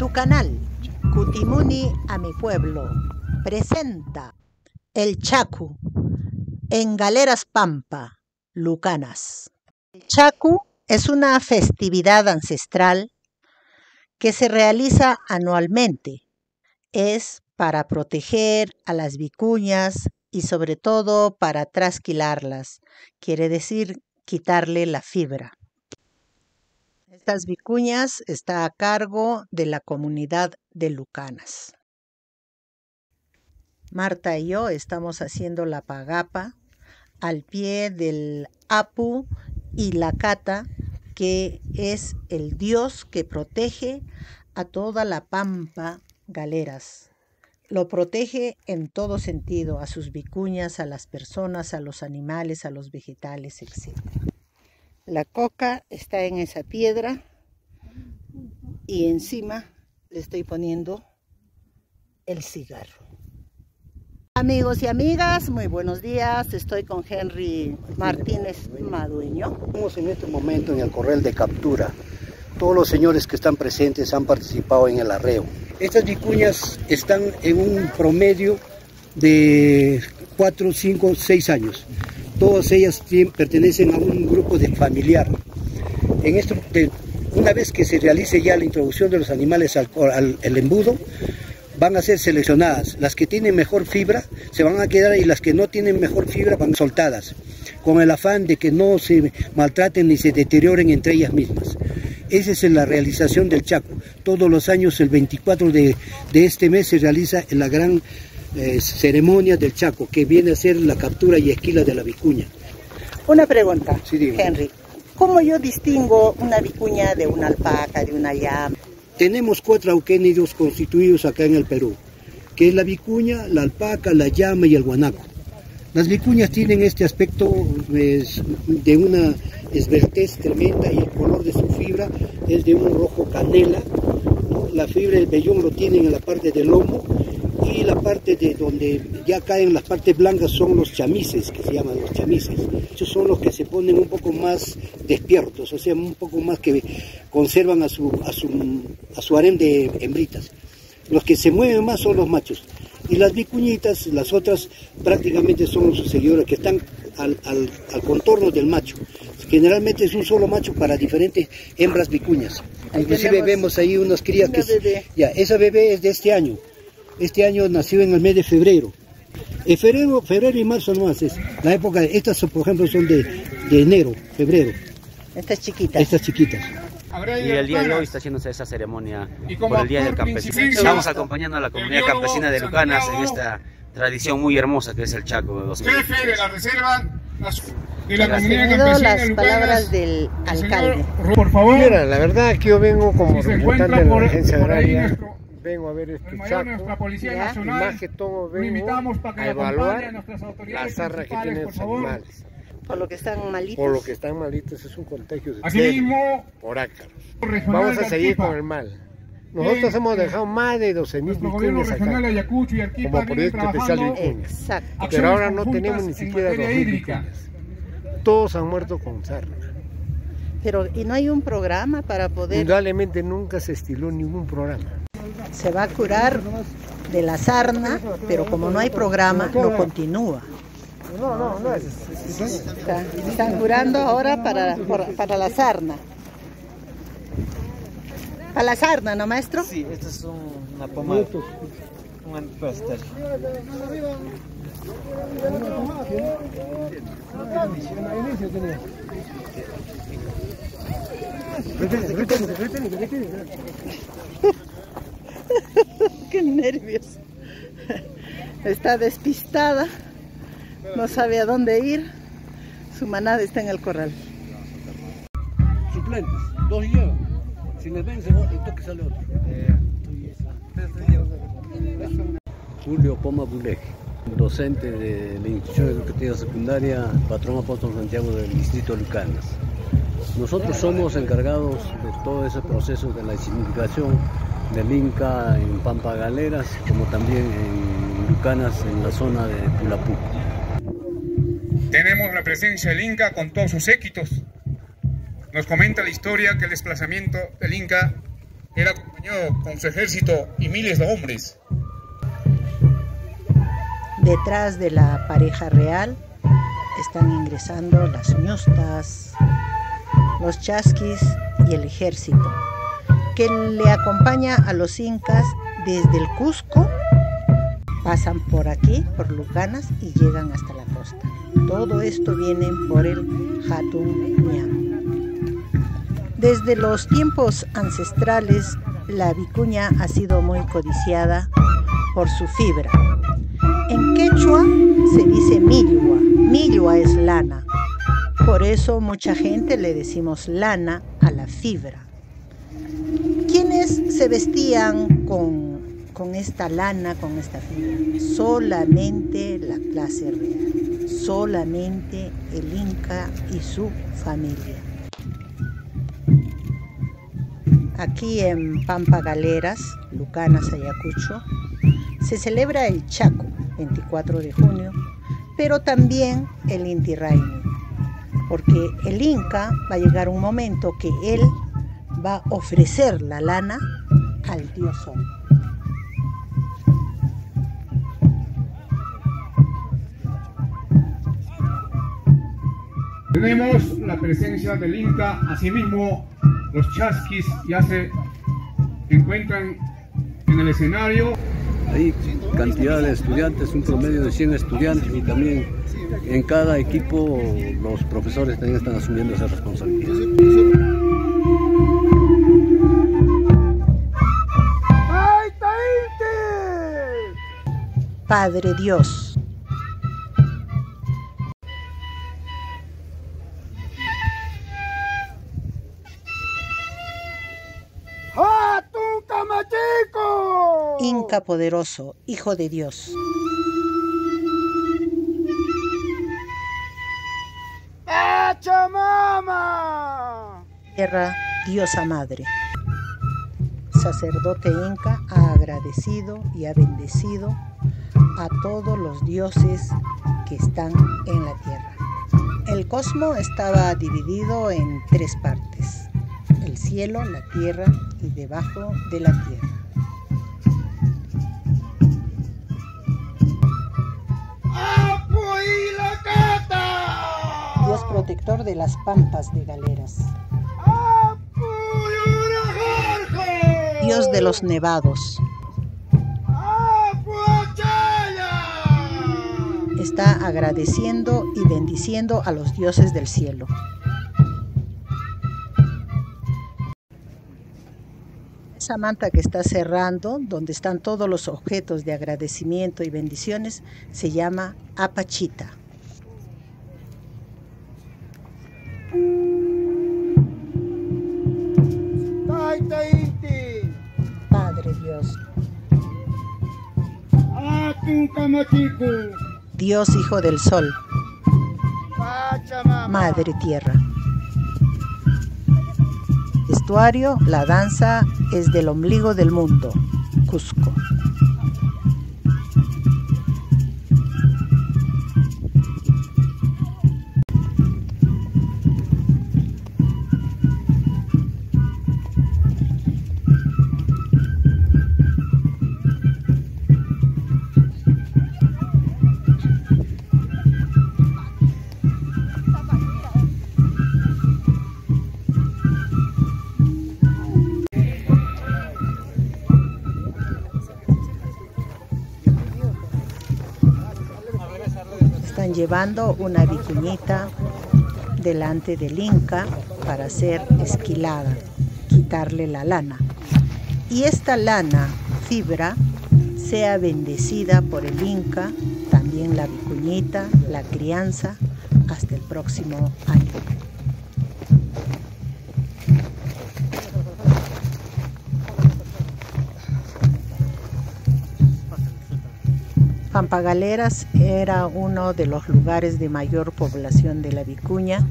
Tu canal, Cutimuni a mi pueblo, presenta el Chacu en Galeras Pampa, Lucanas. El Chacu es una festividad ancestral que se realiza anualmente. Es para proteger a las vicuñas y sobre todo para trasquilarlas, quiere decir quitarle la fibra. Estas vicuñas está a cargo de la comunidad de Lucanas. Marta y yo estamos haciendo la pagapa al pie del Apu y la Cata, que es el dios que protege a toda la pampa galeras. Lo protege en todo sentido, a sus vicuñas, a las personas, a los animales, a los vegetales, etc. La coca está en esa piedra y encima le estoy poniendo el cigarro. Amigos y amigas, muy buenos días. Estoy con Henry Martínez Madueño. Estamos en este momento en el corral de captura. Todos los señores que están presentes han participado en el arreo. Estas vicuñas están en un promedio de 4, 5, 6 años. Todas ellas pertenecen a un grupo de familiar. En esto, una vez que se realice ya la introducción de los animales al, al embudo, van a ser seleccionadas. Las que tienen mejor fibra se van a quedar y las que no tienen mejor fibra van soltadas, con el afán de que no se maltraten ni se deterioren entre ellas mismas. Esa es la realización del Chaco. Todos los años, el 24 de, este mes, se realiza la gran eh, ceremonia del Chaco, que viene a ser la captura y esquila de la vicuña. Una pregunta, Henry. ¿Cómo yo distingo una vicuña de una alpaca, de una llama? Tenemos cuatro auquénidos constituidos acá en el Perú, que es la vicuña, la alpaca, la llama y el guanaco. Las vicuñas tienen este aspecto de una esbeltez tremenda y el color de su fibra es de un rojo canela. La fibra del vellón lo tienen en la parte del lomo y la parte de donde ya caen las partes blancas son los chamises, que se llaman los chamises. Esos son los que se ponen un poco más despiertos, o sea, un poco más que conservan a su, a su, a su harén de hembritas. Los que se mueven más son los machos. Y las vicuñitas, las otras, prácticamente son sus seguidores que están al, al, contorno del macho. Generalmente es un solo macho para diferentes hembras vicuñas. Inclusive vemos ahí unas crías que... Ya, esa bebé es de este año. Este año nació en el mes de febrero. En febrero, febrero y marzo no haces. La época, estas por ejemplo son de, de enero, febrero. Estas chiquitas. Estas chiquitas. Y el día de hoy está haciéndose esa ceremonia por el Día del Campesino. Estamos acompañando a la comunidad campesina de Lucanas en esta tradición muy hermosa que es el Chaco de 2000. Jefe de la reserva de la comunidad campesina las palabras del alcalde. Por favor. Mira, la verdad que yo vengo como representante de la agencia agraria vengo a ver este chaco nuestra Policía Nacional, y más que todo vengo invitamos para que a evaluar a nuestras autoridades la zarra que tienen los animales. Por lo que están malitos. Por lo que están malitos es un contagio de Asimismo, por ácaros. Vamos a seguir con el mal. Nosotros hemos dejado más de 12 mil vicuñas acá, Ayacucho y Arquipa como proyecto especial Exacto. Pero ahora no tenemos ni siquiera 2 mil Todos han muerto con sarna. Pero, ¿y no hay un programa para poder...? Indudablemente nunca se estiló ningún programa se va a curar de la sarna, pero como no hay programa, no continúa. No, no, no es. están curando ahora para, para la sarna. ¿Para la sarna, no, maestro? Sí, esta es una pomada. Un antipaster. Qué nervios. Está despistada, no sabe a dónde ir. Su manada está en el corral. Suplentes, dos llevan. Si les vence, el toque sale otro. Julio Poma Buleje, docente de la institución educativa secundaria, patrón apóstol Santiago del distrito de Lucanas. Nosotros somos encargados de todo ese proceso de la significación del Inca en Pampa Galeras, como también en Lucanas, en la zona de Pulapú. Tenemos la presencia del Inca con todos sus séquitos. Nos comenta la historia que el desplazamiento del Inca era acompañado con su ejército y miles de hombres. Detrás de la pareja real están ingresando las ñustas, los chasquis y el ejército, que le acompaña a los incas desde el Cusco, pasan por aquí, por Lucanas y llegan hasta la costa. Todo esto viene por el Hatun Ñam. Desde los tiempos ancestrales, la vicuña ha sido muy codiciada por su fibra. En quechua se dice milua, milua es lana. Por eso mucha gente le decimos lana a la fibra. ¿Quiénes se vestían con, con esta lana, con esta fibra? Solamente la clase real, solamente el Inca y su familia. Aquí en Pampa Galeras, Lucanas, Ayacucho, se celebra el Chaco, 24 de junio, pero también el Inti Raymi, porque el Inca va a llegar un momento que él va a ofrecer la lana al dios Sol. Tenemos la presencia del Inca, asimismo los chasquis ya se encuentran en el escenario. Hay cantidad de estudiantes, un promedio de 100 estudiantes y también en cada equipo los profesores también están asumiendo esa responsabilidad. Padre Dios. Inca poderoso, Hijo de Dios. ¡Pachamama! Tierra, diosa madre. Sacerdote Inca ha agradecido y ha bendecido a todos los dioses que están en la tierra. El cosmos estaba dividido en tres partes, el cielo, la tierra y debajo de la tierra. Dios protector de las pampas de galeras. Dios de los nevados. Está agradeciendo y bendiciendo a los dioses del cielo. Esa manta que está cerrando, donde están todos los objetos de agradecimiento y bendiciones, se llama apachita. Padre Dios. Dios Hijo del Sol. Madre Tierra. Vestuario, la danza es del ombligo del mundo, Cusco. Están llevando una vicuñita delante del Inca para ser esquilada, quitarle la lana. Y esta lana, fibra, sea bendecida por el Inca, también la vicuñita, la crianza, hasta el próximo año. Pampagaleras era uno de los lugares de mayor población de la vicuña,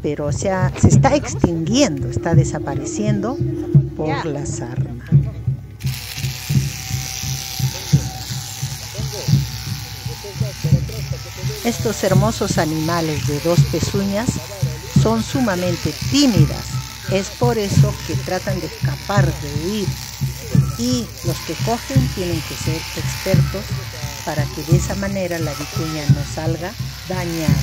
pero se, ha- se está extinguiendo, está desapareciendo por la sarna. Estos hermosos animales de dos pezuñas son sumamente tímidas Es por eso que tratan de escapar, de huir. Y los que cogen tienen que ser expertos para que de esa manera la vicuña no salga dañada.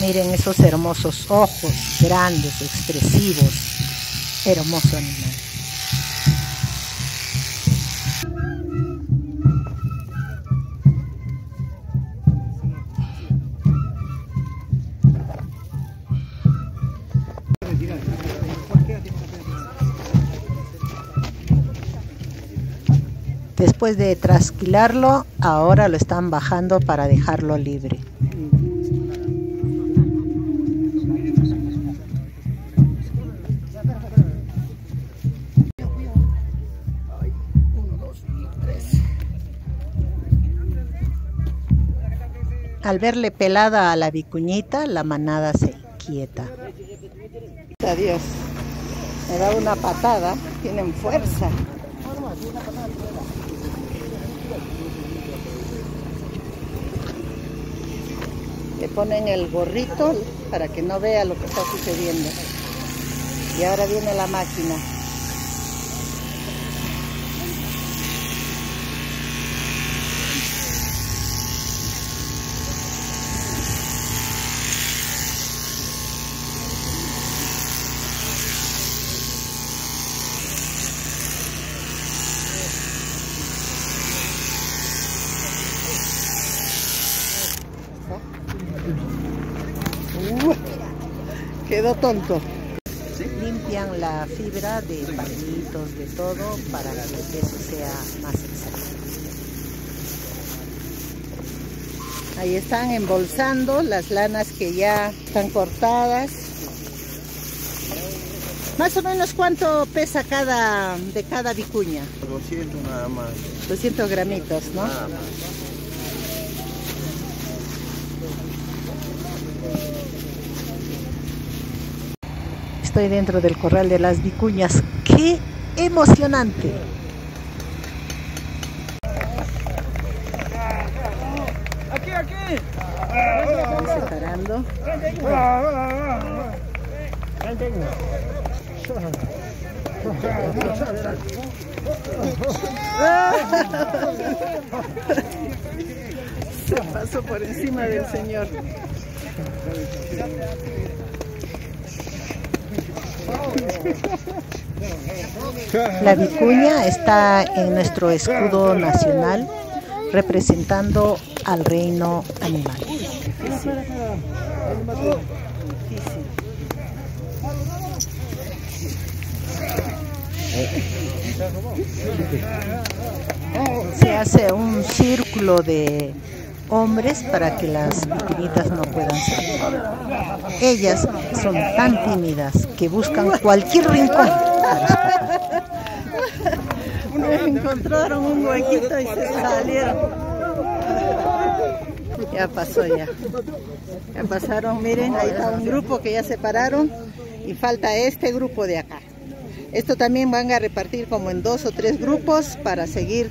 Miren esos hermosos ojos, grandes, expresivos. Hermoso animal. Después de trasquilarlo, ahora lo están bajando para dejarlo libre. Al verle pelada a la vicuñita, la manada se inquieta. Adiós. Me da una patada, tienen fuerza. Le ponen el gorrito para que no vea lo que está sucediendo. Y ahora viene la máquina. Quedó tonto. Limpian la fibra de palitos, de todo, para que el peso sea más exacto. Ahí están embolsando las lanas que ya están cortadas. Más o menos cuánto pesa cada de cada vicuña. 200 nada más. 200 gramitos, ¿no? Estoy dentro del corral de las vicuñas. ¡Qué emocionante! Aquí, aquí. Separando. Se pasó por encima del señor. La vicuña está en nuestro escudo nacional representando al reino animal. Se hace un círculo de hombres para que las pequeñitas no puedan salir. Ellas son tan tímidas que buscan cualquier rincón Encontraron un huequito y se salieron. Ya pasó ya. Ya pasaron, miren, ahí está un grupo que ya separaron y falta este grupo de acá. Esto también van a repartir como en dos o tres grupos para seguir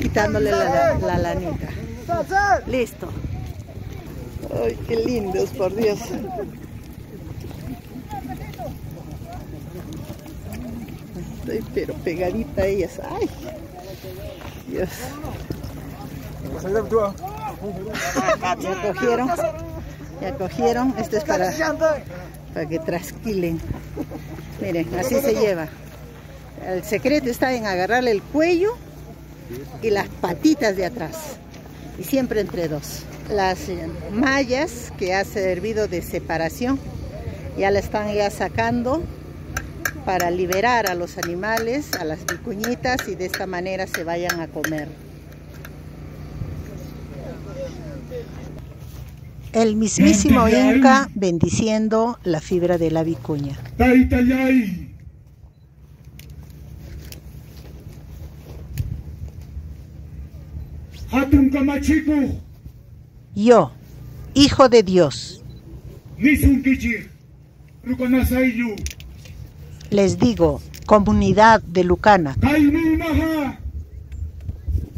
quitándole la, la lanita. Listo. Ay, qué lindos, por Dios. Pero pegadita a ellas. Ay, Dios. Ya cogieron. Ya cogieron. Esto es para, para que trasquilen. Miren, así se lleva. El secreto está en agarrarle el cuello y las patitas de atrás y siempre entre dos. Las eh, mallas que ha servido de separación ya la están ya sacando para liberar a los animales, a las vicuñitas y de esta manera se vayan a comer. El mismísimo Inca bendiciendo la fibra de la vicuña. Yo, hijo de Dios, les digo comunidad de Lucana.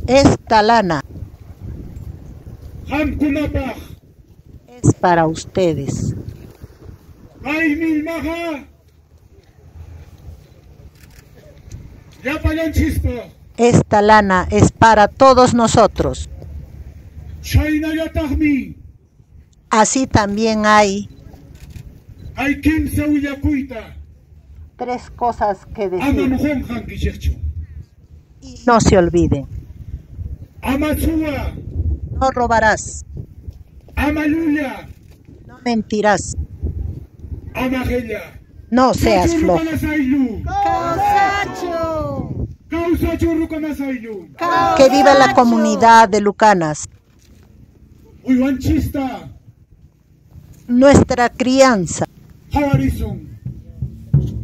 Esta lana es para ustedes. Esta lana es para todos nosotros. Así también hay tres cosas que decir. no se olviden. No robarás. No mentirás. No seas flojo. Que viva la comunidad de Lucanas. Nuestra crianza.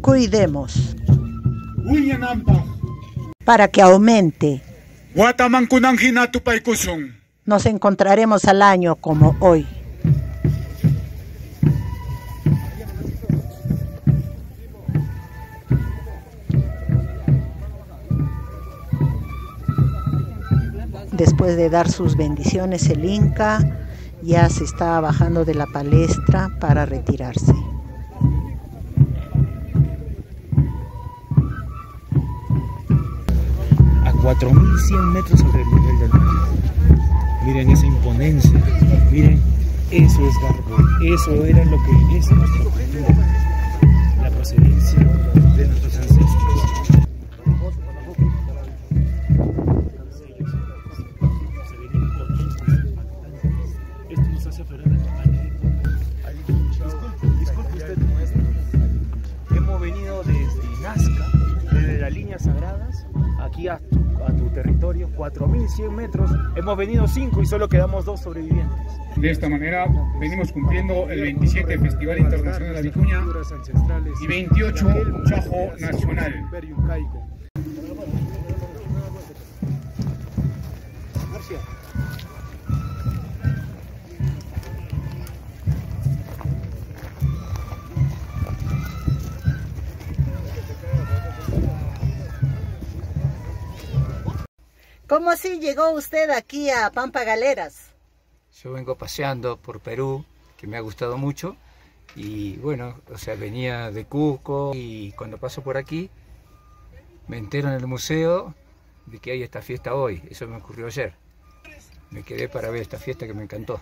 Cuidemos para que aumente. Nos encontraremos al año como hoy. Después de dar sus bendiciones, el Inca ya se estaba bajando de la palestra para retirarse. A 4.100 metros sobre el nivel del mar. Miren esa imponencia, miren, eso es Garbo, eso era lo que es nuestra cultura, a tu, territorio, 4.100 metros, hemos venido 5 y solo quedamos 2 sobrevivientes. De esta manera venimos cumpliendo el 27 Festival Internacional de la Vicuña y 28 Chajo Nacional. ¿Cómo así llegó usted aquí a Pampa Galeras? Yo vengo paseando por Perú, que me ha gustado mucho, y bueno, o sea, venía de Cusco y cuando paso por aquí me entero en el museo de que hay esta fiesta hoy, eso me ocurrió ayer. Me quedé para ver esta fiesta que me encantó.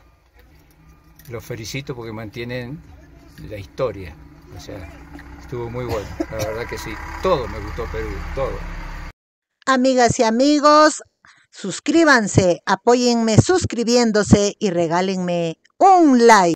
Los felicito porque mantienen la historia, o sea, estuvo muy bueno, la verdad que sí, todo me gustó Perú, todo. Amigas y amigos, Suscríbanse, apóyenme suscribiéndose y regálenme un like.